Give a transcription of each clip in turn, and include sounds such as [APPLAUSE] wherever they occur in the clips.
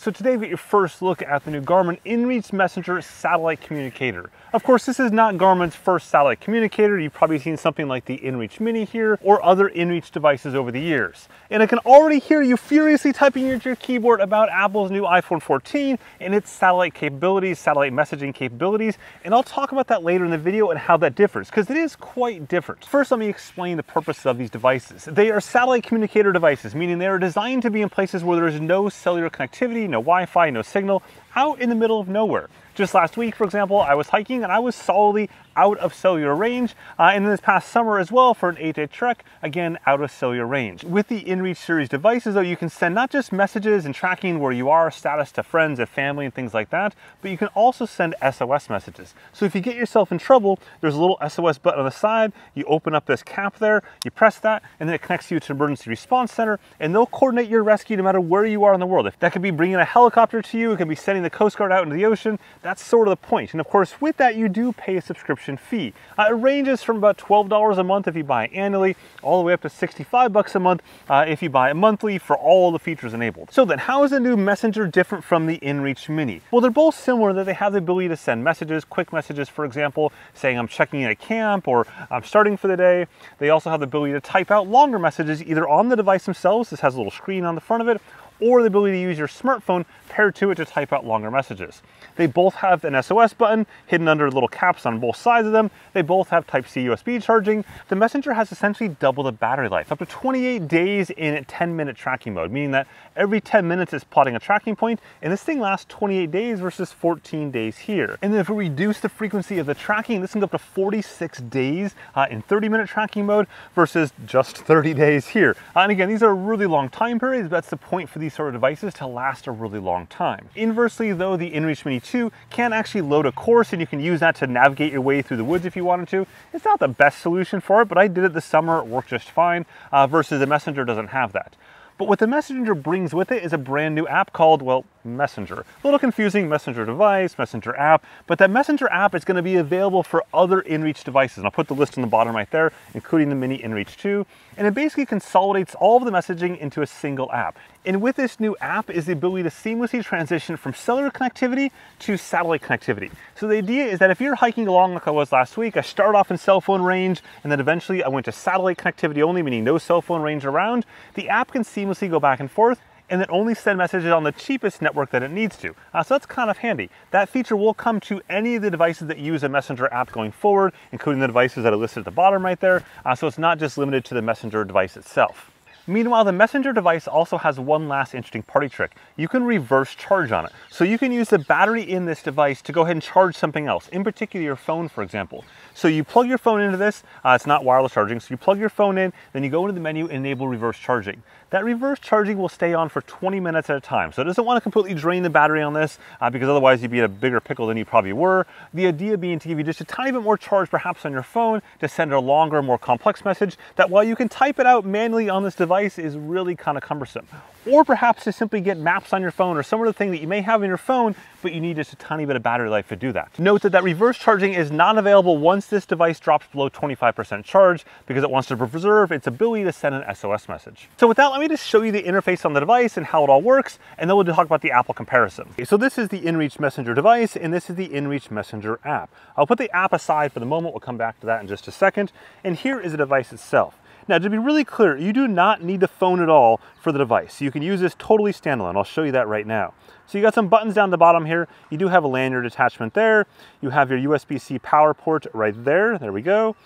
So today we get your first look at the new Garmin InReach Messenger satellite communicator. Of course, this is not Garmin's first satellite communicator. You've probably seen something like the InReach Mini here or other InReach devices over the years. And I can already hear you furiously typing into your keyboard about Apple's new iPhone 14 and its satellite capabilities, satellite messaging capabilities. And I'll talk about that later in the video and how that differs because it is quite different. First, let me explain the purpose of these devices. They are satellite communicator devices, meaning they are designed to be in places where there is no cellular connectivity, no Wi-Fi, no signal, out in the middle of nowhere. Just last week, for example, I was hiking and I was solidly out of cellular range. Uh, and this past summer as well for an eight day trek, again, out of cellular range. With the InReach series devices though, you can send not just messages and tracking where you are, status to friends and family and things like that, but you can also send SOS messages. So if you get yourself in trouble, there's a little SOS button on the side, you open up this cap there, you press that, and then it connects you to the emergency response center, and they'll coordinate your rescue no matter where you are in the world. If that could be bringing a helicopter to you, it could be sending the Coast Guard out into the ocean, that's sort of the point. And of course, with that, you do pay a subscription fee. Uh, it ranges from about $12 a month if you buy annually, all the way up to 65 bucks a month uh, if you buy it monthly for all the features enabled. So then, how is the new Messenger different from the InReach Mini? Well, they're both similar that they have the ability to send messages, quick messages, for example, saying I'm checking in at camp or I'm starting for the day. They also have the ability to type out longer messages either on the device themselves, this has a little screen on the front of it, or the ability to use your smartphone paired to it to type out longer messages. They both have an SOS button hidden under little caps on both sides of them. They both have Type-C USB charging. The Messenger has essentially double the battery life, up to 28 days in 10-minute tracking mode, meaning that every 10 minutes it's plotting a tracking point, and this thing lasts 28 days versus 14 days here. And then if we reduce the frequency of the tracking, this can go up to 46 days uh, in 30-minute tracking mode versus just 30 days here. Uh, and again, these are really long time periods, but that's the point for these sort of devices to last a really long time. Inversely though, the InReach Mini 2 can actually load a course and you can use that to navigate your way through the woods if you wanted to. It's not the best solution for it, but I did it this summer, it worked just fine, uh, versus the Messenger doesn't have that. But what the Messenger brings with it is a brand new app called, well, Messenger. A little confusing, Messenger device, Messenger app, but that Messenger app is gonna be available for other InReach devices. And I'll put the list on the bottom right there, including the Mini InReach 2. And it basically consolidates all of the messaging into a single app. And with this new app is the ability to seamlessly transition from cellular connectivity to satellite connectivity. So the idea is that if you're hiking along like I was last week, I start off in cell phone range, and then eventually I went to satellite connectivity only, meaning no cell phone range around, the app can seamlessly seamlessly go back and forth and then only send messages on the cheapest network that it needs to. Uh, so that's kind of handy. That feature will come to any of the devices that use a Messenger app going forward, including the devices that are listed at the bottom right there. Uh, so it's not just limited to the Messenger device itself. Meanwhile, the messenger device also has one last interesting party trick. You can reverse charge on it. So you can use the battery in this device to go ahead and charge something else, in particular your phone, for example. So you plug your phone into this, uh, it's not wireless charging, so you plug your phone in, then you go into the menu and enable reverse charging. That reverse charging will stay on for 20 minutes at a time. So it doesn't want to completely drain the battery on this uh, because otherwise you'd be in a bigger pickle than you probably were. The idea being to give you just a tiny bit more charge perhaps on your phone to send a longer, more complex message that while you can type it out manually on this device is really kind of cumbersome or perhaps to simply get maps on your phone or some other thing that you may have in your phone, but you need just a tiny bit of battery life to do that. Note that that reverse charging is not available once this device drops below 25% charge because it wants to preserve its ability to send an SOS message. So with that, let me just show you the interface on the device and how it all works, and then we'll talk about the Apple comparison. Okay, so this is the InReach Messenger device, and this is the InReach Messenger app. I'll put the app aside for the moment. We'll come back to that in just a second. And here is the device itself. Now, to be really clear, you do not need the phone at all for the device. You can use this totally standalone. I'll show you that right now. So you got some buttons down the bottom here. You do have a lanyard attachment there. You have your USB-C power port right there. There we go.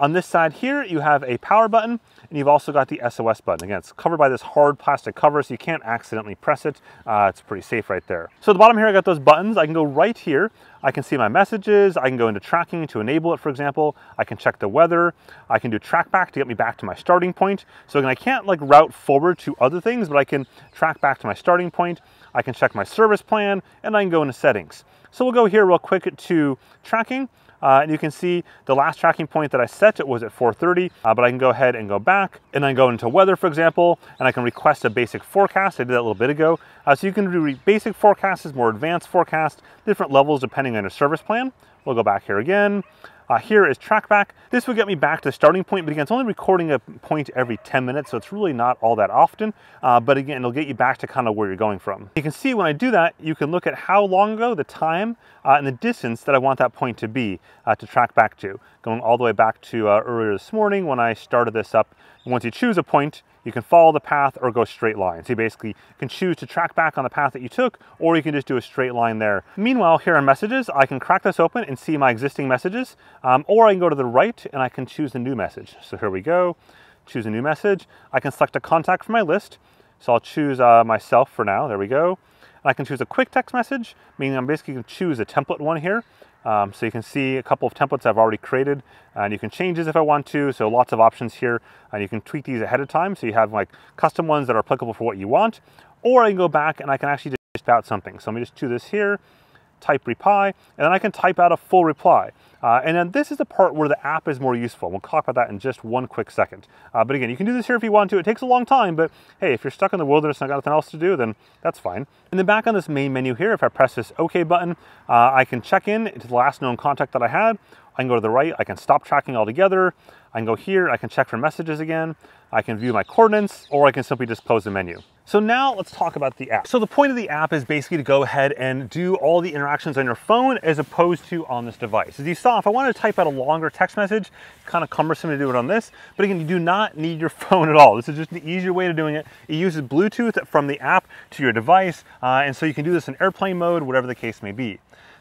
On this side here, you have a power button and you've also got the SOS button. Again, it's covered by this hard plastic cover so you can't accidentally press it. Uh, it's pretty safe right there. So at the bottom here, I got those buttons. I can go right here. I can see my messages. I can go into tracking to enable it, for example. I can check the weather. I can do track back to get me back to my starting point. So again, I can't like route forward to other things, but I can track back to my starting point. I can check my service plan and I can go into settings. So we'll go here real quick to tracking. Uh, and you can see the last tracking point that I set it was at 4.30, uh, but I can go ahead and go back and then go into weather, for example, and I can request a basic forecast. I did that a little bit ago. Uh, so you can do basic forecasts, more advanced forecasts, different levels depending on your service plan. We'll go back here again. Uh, here is trackback. This will get me back to the starting point, but again, it's only recording a point every 10 minutes, so it's really not all that often. Uh, but again, it'll get you back to kind of where you're going from. You can see when I do that, you can look at how long ago, the time, uh, and the distance that I want that point to be uh, to track back to. Going all the way back to uh, earlier this morning when I started this up. Once you choose a point, you can follow the path or go straight line. So you basically can choose to track back on the path that you took, or you can just do a straight line there. Meanwhile, here on messages, I can crack this open and see my existing messages, um, or I can go to the right and I can choose a new message. So here we go, choose a new message. I can select a contact from my list. So I'll choose uh, myself for now, there we go. I can choose a quick text message, meaning I'm basically going to choose a template one here. Um, so you can see a couple of templates I've already created and you can change these if I want to. So lots of options here and you can tweak these ahead of time. So you have like custom ones that are applicable for what you want, or I can go back and I can actually just out something. So let me just do this here type reply, and then I can type out a full reply. Uh, and then this is the part where the app is more useful. We'll talk about that in just one quick second. Uh, but again, you can do this here if you want to. It takes a long time, but hey, if you're stuck in the wilderness and got nothing else to do, then that's fine. And then back on this main menu here, if I press this OK button, uh, I can check in to the last known contact that I had. I can go to the right, I can stop tracking altogether. I can go here, I can check for messages again. I can view my coordinates, or I can simply just close the menu. So now let's talk about the app. So the point of the app is basically to go ahead and do all the interactions on your phone as opposed to on this device. As you saw, if I wanted to type out a longer text message, kind of cumbersome to do it on this, but again, you do not need your [LAUGHS] phone at all. This is just the easier way of doing it. It uses Bluetooth from the app to your device, uh, and so you can do this in airplane mode, whatever the case may be.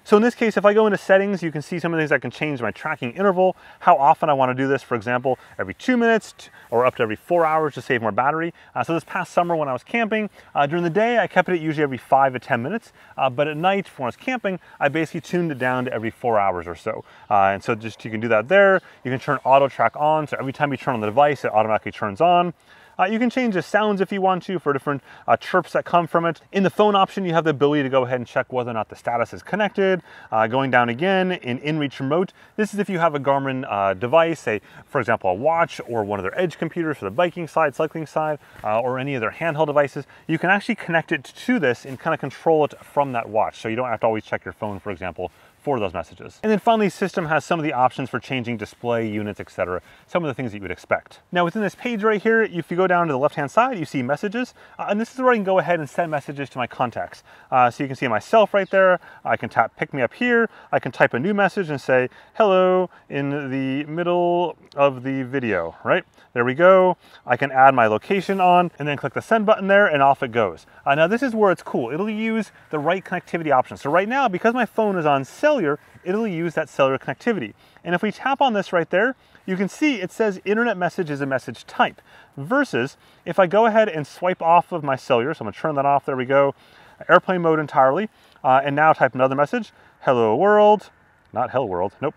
So in this case, if I go into settings, you can see some of the things I can change my tracking interval, how often I want to do this, for example, every two minutes or up to every four hours to save more battery. Uh, so this past summer when I was camping, uh, during the day, I kept it usually every five to 10 minutes, uh, but at night when I was camping, I basically tuned it down to every four hours or so. Uh, and so just you can do that there. You can turn auto track on, so every time you turn on the device, it automatically turns on. Uh, you can change the sounds if you want to for different uh, chirps that come from it. In the phone option, you have the ability to go ahead and check whether or not the status is connected. Uh, going down again in InReach Remote, this is if you have a Garmin uh, device, say, for example, a watch or one of their edge computers for the biking side, cycling side, uh, or any of their handheld devices, you can actually connect it to this and kind of control it from that watch. So you don't have to always check your phone, for example, for those messages. And then finally, system has some of the options for changing display units, etc. Some of the things that you would expect. Now within this page right here, if you go down to the left-hand side, you see messages, uh, and this is where I can go ahead and send messages to my contacts. Uh, so you can see myself right there. I can tap pick me up here. I can type a new message and say, hello, in the middle of the video, right? There we go. I can add my location on and then click the send button there and off it goes. Uh, now this is where it's cool. It'll use the right connectivity option. So right now, because my phone is on cell cellular, it'll use that cellular connectivity. And if we tap on this right there, you can see it says internet message is a message type versus if I go ahead and swipe off of my cellular, so I'm gonna turn that off, there we go, airplane mode entirely, uh, and now type another message, hello world, not hello world, nope,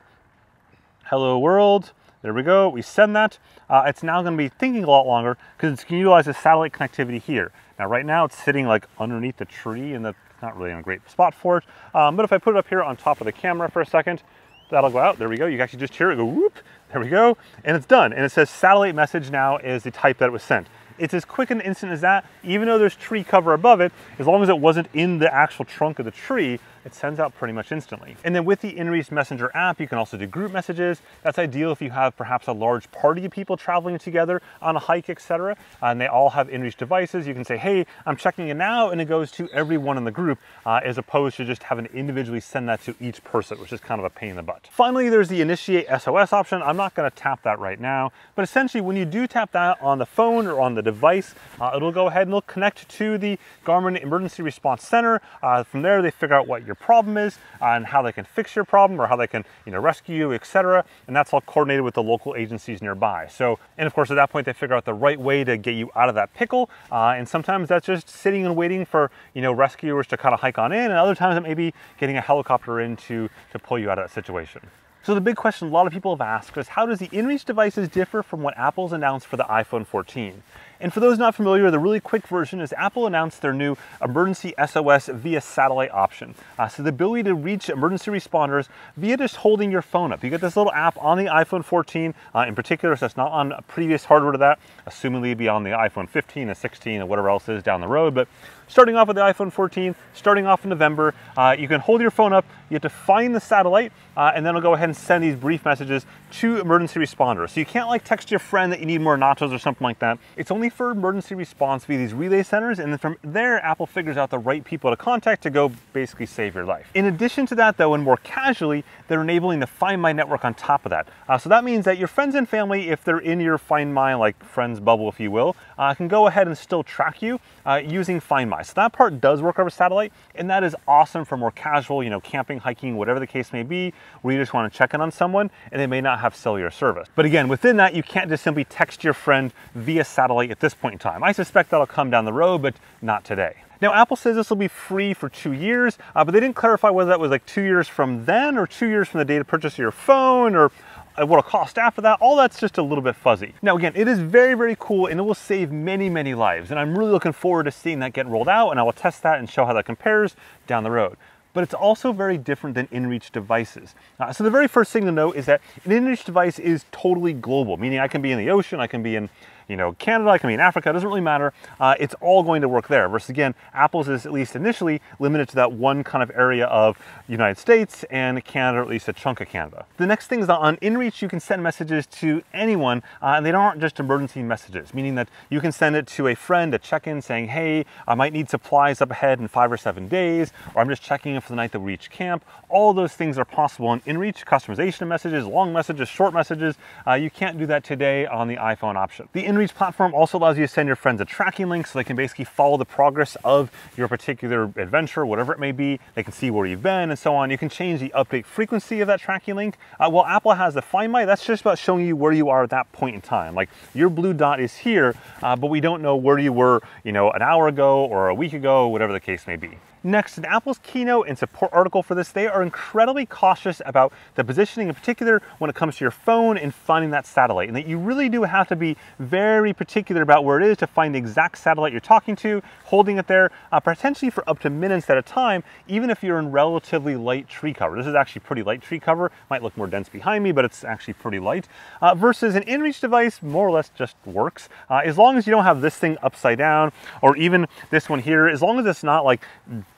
hello world, there we go, we send that. Uh, it's now gonna be thinking a lot longer because it's gonna utilize the satellite connectivity here. Now right now it's sitting like underneath the tree in the not really in a great spot for it. Um, but if I put it up here on top of the camera for a second, that'll go out. There we go. You can actually just hear it go whoop. There we go. And it's done. And it says satellite message now is the type that it was sent. It's as quick and instant as that, even though there's tree cover above it, as long as it wasn't in the actual trunk of the tree, it sends out pretty much instantly. And then with the InReach Messenger app, you can also do group messages. That's ideal if you have perhaps a large party of people traveling together on a hike, etc. And they all have InReach devices. You can say, hey, I'm checking it now, and it goes to everyone in the group, uh, as opposed to just having to individually send that to each person, which is kind of a pain in the butt. Finally, there's the initiate SOS option. I'm not gonna tap that right now, but essentially when you do tap that on the phone or on the device, uh, it'll go ahead and it'll connect to the Garmin Emergency Response Center. Uh, from there, they figure out what your problem is and how they can fix your problem or how they can you know rescue you etc and that's all coordinated with the local agencies nearby so and of course at that point they figure out the right way to get you out of that pickle uh, and sometimes that's just sitting and waiting for you know rescuers to kind of hike on in and other times it may be getting a helicopter in to to pull you out of that situation so the big question a lot of people have asked is how does the InReach devices differ from what Apple's announced for the iPhone 14? And for those not familiar, the really quick version is Apple announced their new emergency SOS via satellite option. Uh, so the ability to reach emergency responders via just holding your phone up. You get this little app on the iPhone 14 uh, in particular, so it's not on previous hardware to that, assumingly be on the iPhone 15 and 16 and whatever else is down the road. But starting off with the iPhone 14, starting off in November, uh, you can hold your phone up, you have to find the satellite, uh, and then it'll go ahead and send these brief messages to emergency responders. So you can't like text your friend that you need more nachos or something like that. It's only for emergency response via these relay centers, and then from there, Apple figures out the right people to contact to go basically save your life. In addition to that, though, and more casually, they're enabling the Find My network on top of that. Uh, so that means that your friends and family, if they're in your Find My, like friends bubble, if you will, uh, can go ahead and still track you uh, using Find My. So that part does work over satellite, and that is awesome for more casual, you know, camping, hiking, whatever the case may be, where you just want to check in on someone and they may not have cellular service. But again, within that, you can't just simply text your friend via satellite at this point in time. I suspect that'll come down the road, but not today. Now, Apple says this will be free for two years, uh, but they didn't clarify whether that was like two years from then or two years from the date of purchase of your phone or what it'll cost after that, all that's just a little bit fuzzy. Now again, it is very, very cool and it will save many, many lives. And I'm really looking forward to seeing that get rolled out and I will test that and show how that compares down the road but it's also very different than inReach devices. Uh, so the very first thing to note is that an inReach device is totally global, meaning I can be in the ocean, I can be in you know, Canada, I can be in Africa, it doesn't really matter. Uh, it's all going to work there. Versus again, Apple's is at least initially limited to that one kind of area of United States and Canada, or at least a chunk of Canada. The next thing is that on InReach, you can send messages to anyone, uh, and they aren't just emergency messages, meaning that you can send it to a friend, a check-in saying, hey, I might need supplies up ahead in five or seven days, or I'm just checking in for the night that we reach camp. All those things are possible in InReach, customization of messages, long messages, short messages. Uh, you can't do that today on the iPhone option. The InReach InReach platform also allows you to send your friends a tracking link so they can basically follow the progress of your particular adventure, whatever it may be. They can see where you've been and so on. You can change the update frequency of that tracking link. Uh, well, Apple has the Find My, that's just about showing you where you are at that point in time. Like your blue dot is here, uh, but we don't know where you were, you know, an hour ago or a week ago, whatever the case may be. Next, in Apple's keynote and support article for this, they are incredibly cautious about the positioning in particular when it comes to your phone and finding that satellite. And that you really do have to be very particular about where it is to find the exact satellite you're talking to, holding it there, uh, potentially for up to minutes at a time, even if you're in relatively light tree cover. This is actually pretty light tree cover. Might look more dense behind me, but it's actually pretty light. Uh, versus an inReach device, more or less just works. Uh, as long as you don't have this thing upside down, or even this one here, as long as it's not like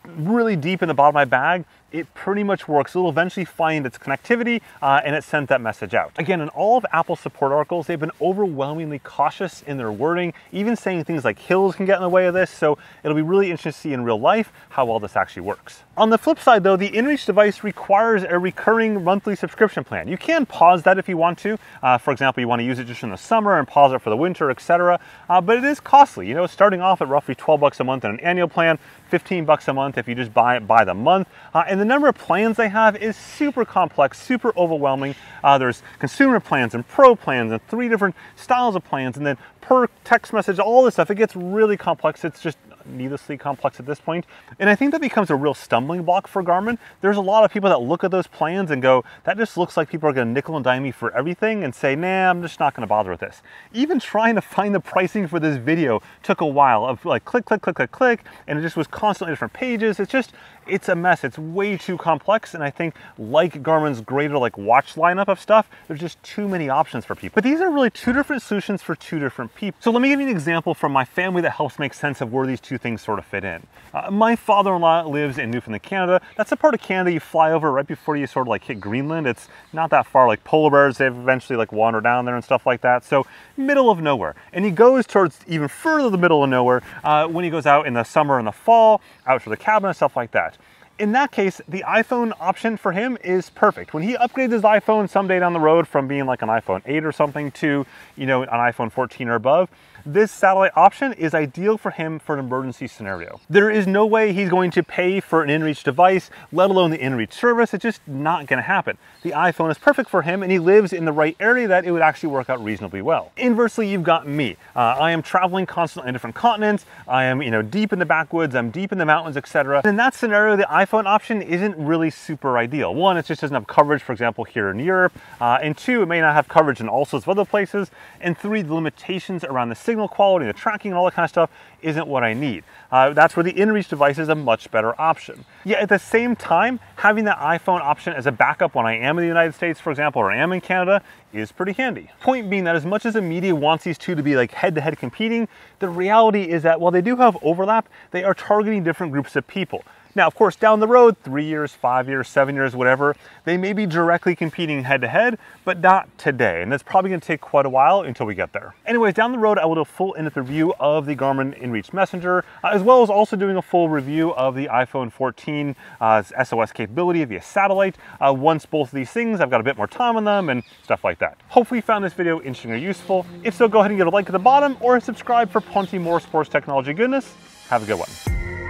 really deep in the bottom of my bag, it pretty much works. It'll eventually find its connectivity uh, and it sent that message out. Again, in all of Apple support articles, they've been overwhelmingly cautious in their wording, even saying things like hills can get in the way of this. So it'll be really interesting to see in real life how well this actually works. On the flip side though, the InReach device requires a recurring monthly subscription plan. You can pause that if you want to. Uh, for example, you want to use it just in the summer and pause it for the winter, etc. Uh, but it is costly. You know, starting off at roughly 12 bucks a month in an annual plan, 15 bucks a month if you just buy it by the month. Uh, and the number of plans they have is super complex, super overwhelming. Uh, there's consumer plans and pro plans and three different styles of plans and then per text message, all this stuff. It gets really complex. It's just needlessly complex at this point. And I think that becomes a real stumbling block for Garmin. There's a lot of people that look at those plans and go, that just looks like people are gonna nickel and dime me for everything and say, nah, I'm just not gonna bother with this. Even trying to find the pricing for this video took a while of like click, click, click, click, click, and it just was constantly different pages. It's just, it's a mess. It's way too complex. And I think like Garmin's greater like watch lineup of stuff, there's just too many options for people. But these are really two different solutions for two different people. So let me give you an example from my family that helps make sense of where these two things sort of fit in. Uh, my father-in-law lives in Newfoundland, Canada. That's a part of Canada you fly over right before you sort of like hit Greenland. It's not that far like polar bears. They've eventually like wander down there and stuff like that. So middle of nowhere. And he goes towards even further the middle of nowhere uh, when he goes out in the summer and the fall, out to the cabin and stuff like that in that case, the iPhone option for him is perfect. When he upgrades his iPhone someday down the road from being like an iPhone 8 or something to, you know, an iPhone 14 or above, this satellite option is ideal for him for an emergency scenario. There is no way he's going to pay for an inReach device, let alone the inReach service. It's just not gonna happen. The iPhone is perfect for him and he lives in the right area that it would actually work out reasonably well. Inversely, you've got me. Uh, I am traveling constantly in different continents. I am, you know, deep in the backwoods, I'm deep in the mountains, etc. In that scenario, the iPhone option isn't really super ideal. One, it just doesn't have coverage, for example, here in Europe. Uh, and two, it may not have coverage in all sorts of other places. And three, the limitations around the signal quality, the tracking and all that kind of stuff isn't what I need. Uh, that's where the inReach device is a much better option. Yet at the same time, having that iPhone option as a backup when I am in the United States, for example, or I am in Canada, is pretty handy. Point being that as much as the media wants these two to be like head-to-head -head competing, the reality is that while they do have overlap, they are targeting different groups of people. Now, of course, down the road, three years, five years, seven years, whatever, they may be directly competing head to head, but not today. And that's probably gonna take quite a while until we get there. Anyways, down the road, I will do a full in-depth review of the Garmin InReach Messenger, uh, as well as also doing a full review of the iPhone 14 uh, SOS capability via satellite. Uh, once both of these things, I've got a bit more time on them and stuff like that. Hopefully you found this video interesting or useful. If so, go ahead and give a like at the bottom or subscribe for plenty more sports technology goodness. Have a good one.